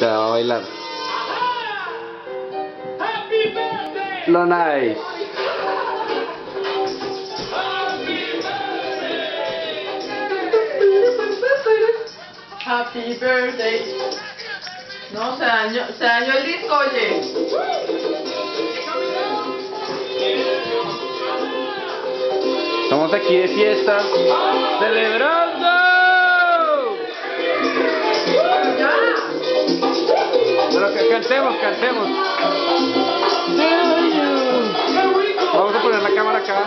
Se va a bailar. Lo nice. Happy birthday. No, se dañó, se dañó el disco, oye. Estamos aquí de fiesta. ¡Celebrando! Cantemos, cantemos. Vamos a poner la cámara acá.